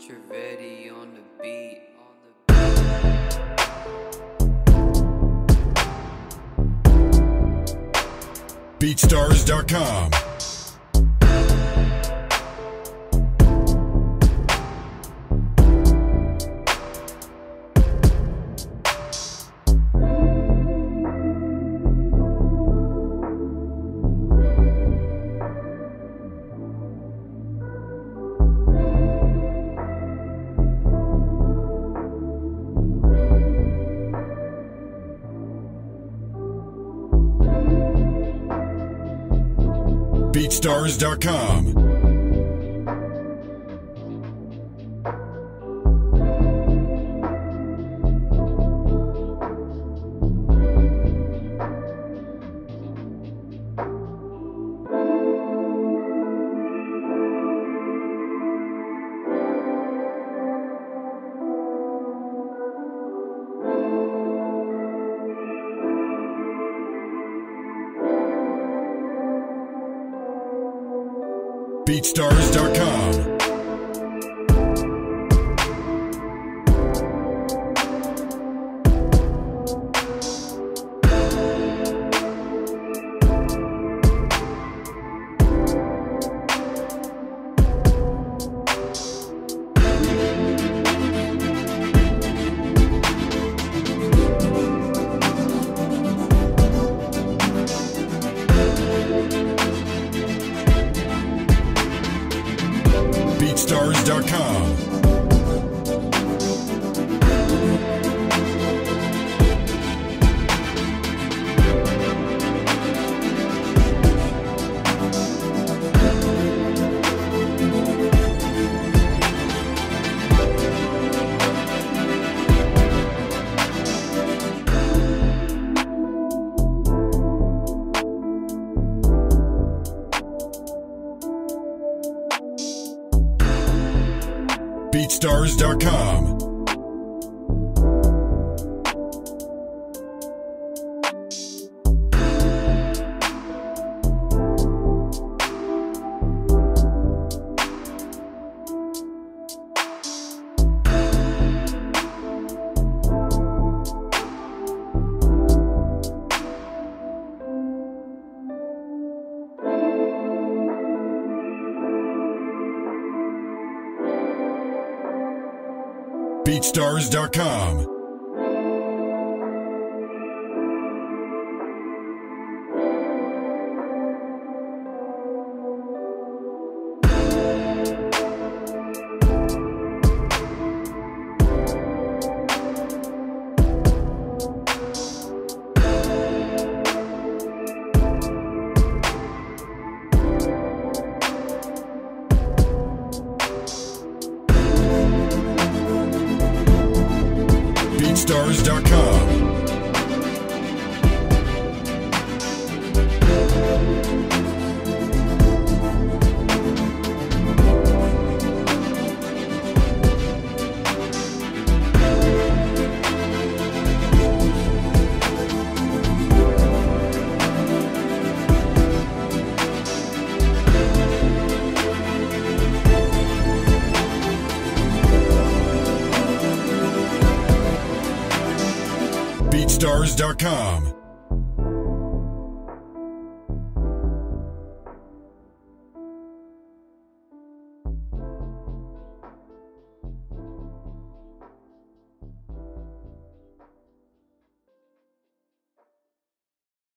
Trevetti on the beat. BeatStars.com. Stars.com. BeatStars.com. dot com. Stars.com. BeatStars.com. Stars.com. Stars.com.